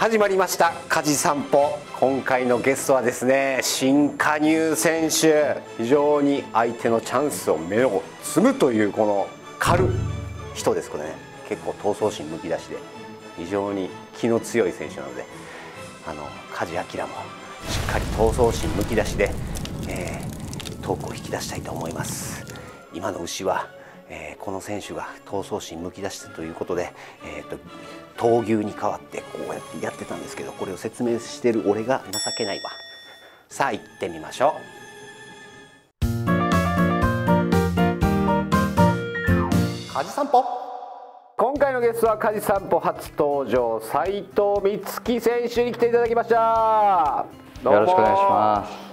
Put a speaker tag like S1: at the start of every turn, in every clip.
S1: 始まりました家事散歩。今回のゲストはですね新加入選手。非常に相手のチャンスを目を摘むというこの狩る人ですこれね。結構闘争心むき出しで非常に気の強い選手なのであの梶明もしっかり闘争心むき出しで、えー、トークを引き出したいと思います。今の牛はえー、この選手が闘争心むき出したということで、えーと、闘牛に代わってこうやってやってたんですけどこれを説明してる俺が情けないわ。さあ行ってみましょう。梶散歩。今回のゲストは梶散歩初登場斉藤美月選手に来ていただきました。
S2: よろしくお願いします。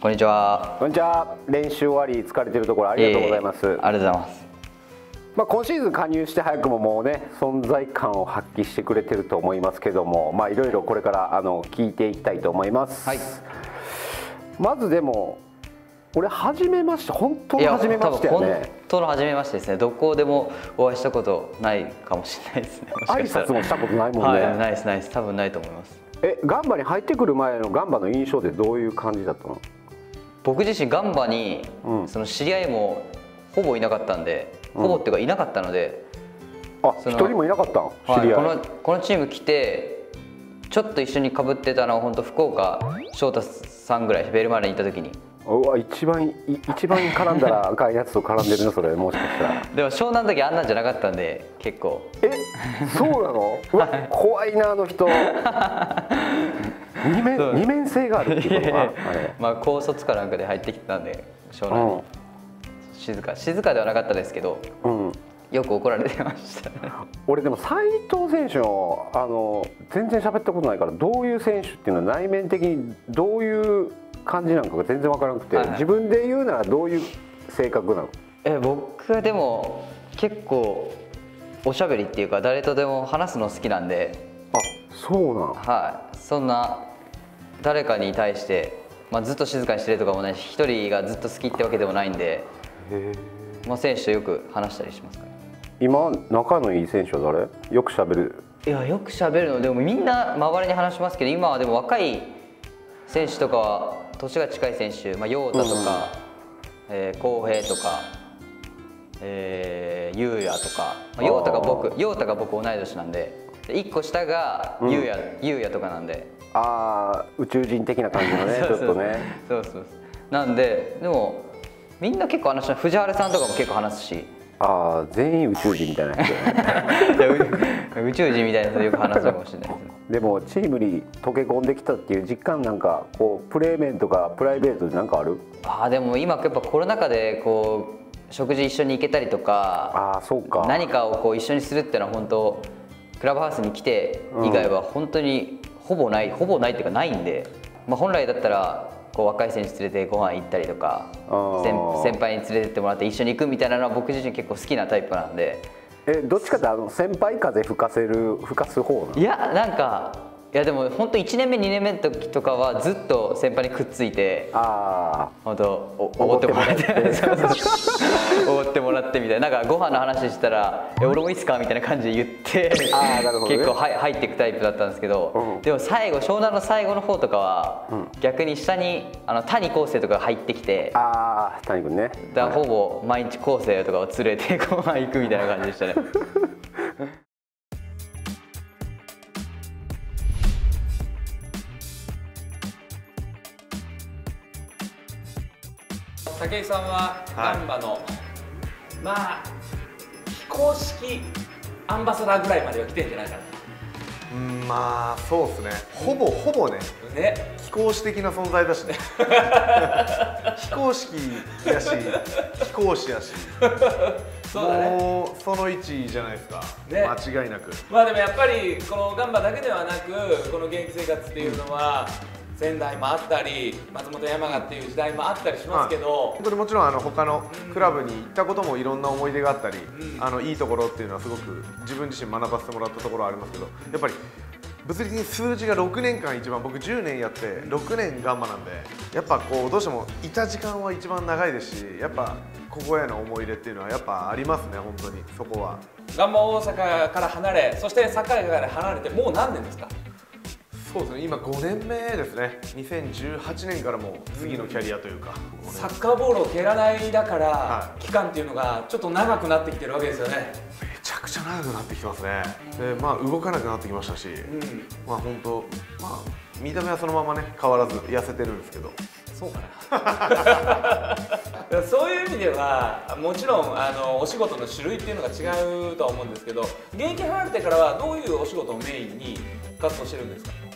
S2: こんにちは。
S1: こんにちは。練習終わり疲れてるところありがとうございます、
S2: ありがとうございます
S1: まあ、今シーズン加入して早くももうね存在感を発揮してくれてると思いますけどもまあいろいろこれからあの聞いていきたいと思います、はい、まずでも俺初めまして本当の初めましてやね。
S2: 本当の初めましてですね。どこでもお会いしたことないかもしれないですね。
S1: 挨拶もしたことないもんね、
S2: はい、ないですないです。多分ないと思います。
S1: えガンバに入ってくる前のガンバの印象ってどういう感じだったの？
S2: 僕自身ガンバに、うん、その知り合いもほぼいなかったんでほぼっていうかいなかったので、
S1: あ一人もいなかった知り合い、
S2: はい、このこのチーム来てちょっと一緒にかぶってたのは本当福岡翔太さんぐらいベルマーレにいた時に。
S1: うわ一番一番絡んだら赤いやつと絡んでるのそれもしかしたら。
S2: でも湘南の時あんなんじゃなかったんで結構。
S1: えそうなの？うわ怖いなあの人。二面二面性があるっていうこと は
S2: まあ高卒かなんかで入ってきてたんで湘南に、うん静か静かではなかったですけど、うん、よく怒られてました。
S1: 俺でも斉藤選手のあの全然喋ったことないからどういう選手っていうのは内面的にどういう感じなのかが全然分からなくて、はいはい、自分で言うならどういう性格なの？
S2: え僕はでも結構おしゃべりっていうか誰とでも話すの好きなんで。
S1: あそうなん
S2: はい。そんな誰かに対して、まあ、ずっと静かにしてるとかもないし一人がずっと好きってわけでもないんでまあ、選手とよく話したりしますか、ね、
S1: 今仲のいい選手は誰？よくしゃべる。
S2: いやよくしゃべるの。でもみんな周りに話しますけど今はでも若い選手とかは年が近い選手、まあ、陽太とか、うん、えー、浩平とか、えー、優也とか、まあ、陽太が僕陽太が僕同い年なんで1個下が優也、うん、優也とかなんで。
S1: ああ宇宙人的な感じのね ちょっとね。
S2: そうそう。なんででもみんな結構話し藤原さんとかも結構話すし。
S1: ああ全員宇宙人みたいな人
S2: 宇宙人みたいな人よく話すかもしれない。
S1: でもチームに溶け込んできたっていう実感なんかこうプレー面とかプライベートで何かある？
S2: ああでも今やっぱコロナ禍でこう食事一緒に行けたりとか
S1: あそうか。
S2: 何かをこう一緒にするっていうのは本当クラブハウスに来て以外は本当にほぼない、うん、ほぼないっていうかないんで、まあ、本来だったらこう若い選手連れてご飯行ったりとか先輩に連れてってもらって一緒に行くみたいなのは僕自身結構好きなタイプなんで。
S1: えどっちかってあの先輩風吹かせる吹かす方
S2: いやなんかいやでも本当1年目2年目の時とかはずっと先輩にくっついてああ本当おおごってもらって。おごってもらって。みたいな。なんかご飯の話したら「え俺もいいっすか?」みたいな感じで言ってあなるほど、ね、結構は入っていくタイプだったんですけど、うん、でも最後湘南の最後の方とかは、うん、逆に下にあの谷康生とかが入ってきて
S1: ああ谷君ね。
S2: だほぼ毎日康生とかを連れてご飯行くみたいな感じでしたね
S3: 武井さんはガンバの、はい、まあ非公式アンバサダーぐらいまでは来てんじゃないかな。
S4: うんまあそうですね。ほぼほぼね。ね。非公式的な存在だしね。非公式やし非公式やし。そうだね。もうその位置じゃないですか、ね、間違いなく。
S3: まあでもやっぱりこのガンバだけではなくこの現役生活っていうのは、うん仙台もあったり松本山雅っていう時代もあったりしますけど、
S4: 本当にもちろんあの他のクラブに行ったこともいろんな思い出があったり、うん、あのいいところっていうのはすごく自分自身学ばせてもらったところはありますけどやっぱり物理的に数字が6年間一番僕10年やって6年ガンマなんでやっぱこうどうしてもいた時間は一番長いですしやっぱここへの思い入れっていうのはやっぱありますね本当にそこは。
S3: ガンマ大阪から離れそしてサッカーから離れてもう何年ですか？
S4: そうですね。今5年目ですね。2018年からもう次のキャリアというか、
S3: うん、サッカーボールを蹴らないだから、はい、期間っていうのがちょっと長くなってきてるわけですよね。
S4: めちゃくちゃ長くなってきてますね。でまあ動かなくなってきましたし、うん、まあ本当まあ見た目はそのままね変わらず痩せてるんですけど。
S3: そうかな。そういう意味ではもちろんあのお仕事の種類っていうのが違うとは思うんですけど現役入ってからはどういうお仕事をメインに活動してるんですか？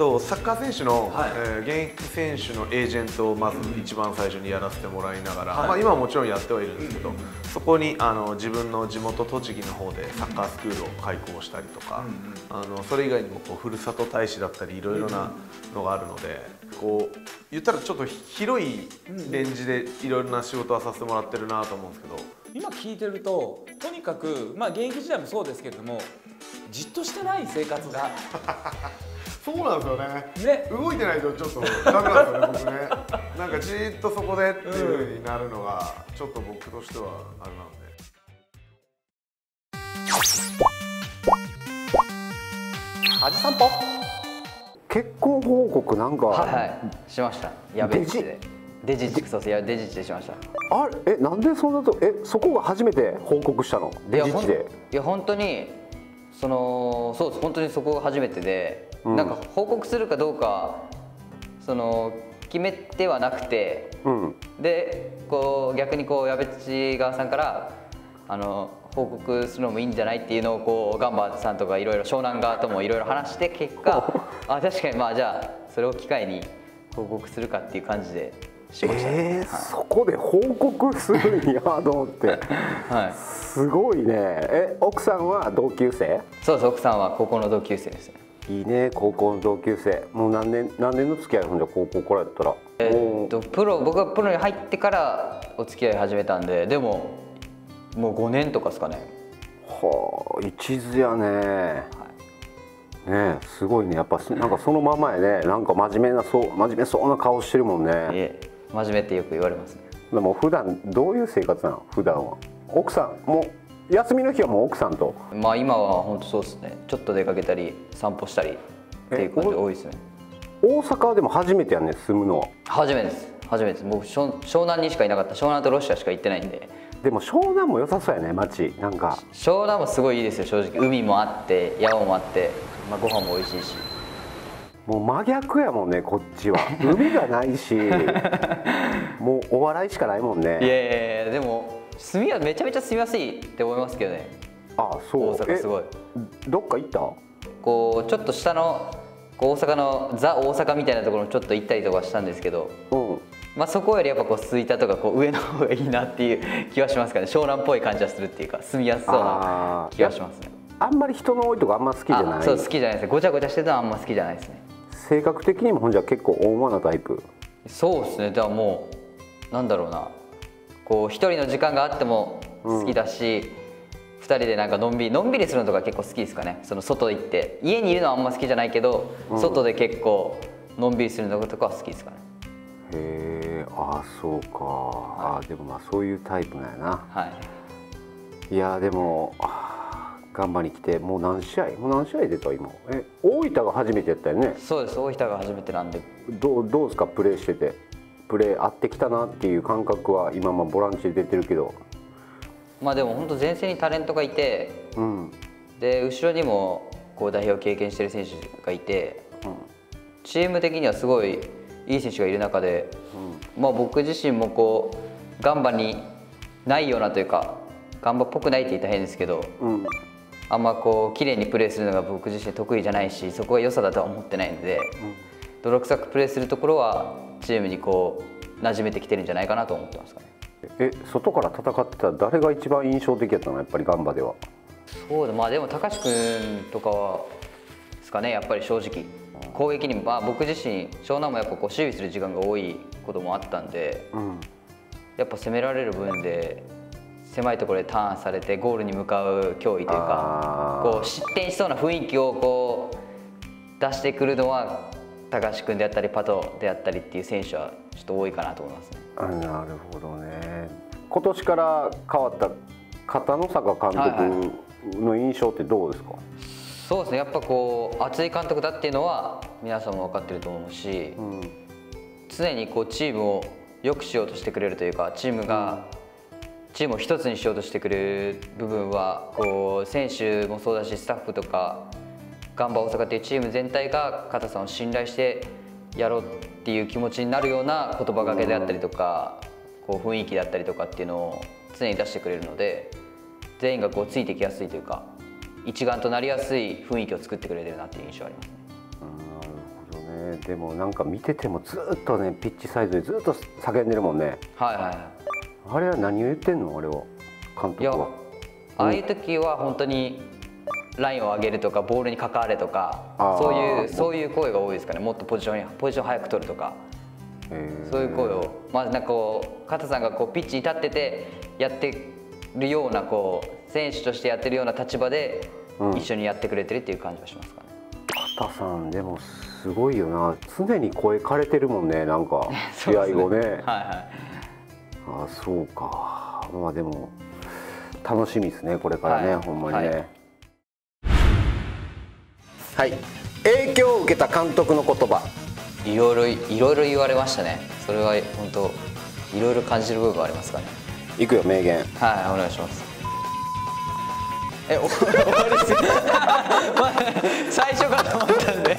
S4: とサッカー選手の、はい、えー、現役選手のエージェントをまず一番最初にやらせてもらいながら、はい、まあ、今はもちろんやってはいるんですけど、うん、そこにあの自分の地元栃木の方でサッカースクールを開講したりとか、うん、あのそれ以外にもこうふるさと大使だったりいろいろなのがあるので、こう言ったらちょっと広いレンジでいろいろな仕事はさせてもらってるなと思うんですけど。
S3: 今聞いてるととにかく、まあ、現役時代もそうですけれどもじっとしてない生活が
S4: そうなんですよね。ね。動いてないとちょっとダメなんですよね僕ね。なんかじっとそこでっていうふうになるのがちょっと僕としてはあれなんで。
S1: アジ散歩？結婚報告なんか
S2: はいはい。しました。やべえで。デジ？ッチそうやデジッチでしました。
S1: あれ？えなんでそんなとえそこが初めて報告したの？デジッチで？
S2: いや本当にそのそうです。本当にそこが初めてでうん、なんか報告するかどうかその決めてはなくて、うん、でこう逆にこう矢部地側さんからあの報告するのもいいんじゃないっていうのをこうガンバさんとかいろいろ湘南側ともいろいろ話して結果あ確かにまあじゃあそれを機会に報告するかっていう感じでしました、
S1: えーはい、そこで報告するんやと思って、はい、すごいね。え奥さんは同級生？
S2: そうです。奥さんは高校の同級生ですね
S1: いいね高校の同級生。もう何年何年の付き合い？ほんじゃ高校来られたら。
S2: えっとプロ僕がプロに入ってからお付き合い始めたんででももう5年とかですかね。
S1: はあ一途やね、はい、ねすごいね。やっぱなんかそのままやね。なんか真面目なそう真面目そうな顔してるもんね。いえ
S2: 真面目ってよく言われますね。
S1: でも普段どういう生活なの？普段は。奥さんも休みの日はもう奥さんと？
S2: まあ今は本当そうですね。ちょっと出かけたり散歩したりっていう感じ多いですね。
S1: 大阪でも初めてやね住むのは？
S2: 初めてです。初めてです。僕湘南にしかいなかった。湘南とロシアしか行ってないんで。
S1: でも湘南も良さそうやね街。なんか。
S2: 湘南もすごいいいですよ正直。海もあって山もあって、まあ、ご飯も美味しいし。
S1: もう真逆やもんねこっちは。海がないしもうお笑いしかないもんね。
S2: いやいやいやでも住みはめちゃめちゃ住みやすいって思いますけどね。
S1: あそう。
S2: 大阪すごい。
S1: どっか行った？
S2: こうちょっと下の大阪のザ大阪みたいなところもちょっと行ったりとかしたんですけど、うん、まあ、そこよりやっぱこう吹田とかこう上の方がいいなっていう 気はしますかね。湘南っぽい感じはするっていうか住みやすそうな気はしますね。
S1: あんまり人の多いとこあんま好きじゃない。
S2: そう好きじゃないですごちゃごちゃしてたのはあんま好きじゃないですね。
S1: 性格的にもほんじゃ結構大間なタイプ。
S2: そうですね。じゃあもうなんだろうなこう一人の時間があっても好きだし、うん、2人でなんかのんびりのんびりするのとか結構好きですかね。その外行って。家にいるのはあんま好きじゃないけど、うん、外で結構のんびりするのとかは好きですかね。
S1: へえああそうか、はい、あでもまあそういうタイプなんやな。はい。いやでもガンバに来てもう何試合？もう何試合出た今？え大分が初めてやったよね？
S2: そうです。大分が初めてなんで。
S1: どうどうですか？プレーしててプレー合ってきたなっていう感覚は今まあボランチで出てるけど。
S2: まあでも本当前線にタレントがいて、うん、で後ろにもこう代表経験してる選手がいて、うん、チーム的にはすごいいい選手がいる中で、うん、まあ僕自身もこうガンバにないようなというかガンバっぽくないって言ったら変ですけど、うん、あんまこう綺麗にプレーするのが僕自身得意じゃないしそこが良さだとは思ってないので、泥臭くプレーするところはチームにこう馴染めてきてるんじゃないかなと思ってますかね。
S1: え外から戦ってたら誰が一番印象的やったのやっぱりガンバでは？
S2: そうだまあでも高橋君とかはですかねやっぱり正直。攻撃にまあ僕自身湘南もやっぱこう守備する時間が多いこともあったんで、うん、やっぱ攻められる分で狭いところでターンされてゴールに向かう脅威というかこう失点しそうな雰囲気をこう出してくるのは高橋君であったりパトであったりっていう選手はちょっと多いかなと思いますね。
S1: なるほどね。今年から変わった片野坂監督の印象ってどうですか、はい、
S2: そうですね。やっぱこう熱い監督だっていうのは皆さんも分かってると思うし、うん、常にこうチームを良くしようとしてくれるというかチームが、チームを一つにしようとしてくれる部分はこう選手もそうだしスタッフとかガンバ大阪っていうチーム全体が片さんを信頼してやろうっていう気持ちになるような言葉がけであったりとかこう雰囲気だったりとかっていうのを常に出してくれるので全員がこうついてきやすいというか一丸となりやすい雰囲気を作ってくれてるなっていう印象ありますね。
S1: なるほどねでもなんか見ててもずっとねピッチサイドでずっと叫んでるもんね。
S2: はいはい、
S1: あれは何を言ってんの？あれは監督は。
S2: ああいう時は本当にラインを上げるとかボールに関われとかそういうそういう声が多いですかね。もっとポジションポジション早く取るとか。そういう声を。まあなんかこう加さんがこうピッチに立っててやってるようなこう選手としてやってるような立場で一緒にやってくれてるっていう感じはしますかね。
S1: 加さんでもすごいよな。常に声枯れてるもんねなんか。試合後ね。はいはい、あそうか。まあでも楽しみですねこれからね、はい、ほんまにね。はいはい、影響を受けた監督の言葉。
S2: いろいろいろいろ言われましたね。それは本当いろいろ感じる部分ありますかね。
S1: いくよ名言。
S2: はいお願いします。え終わりすぎ最初から思ったんで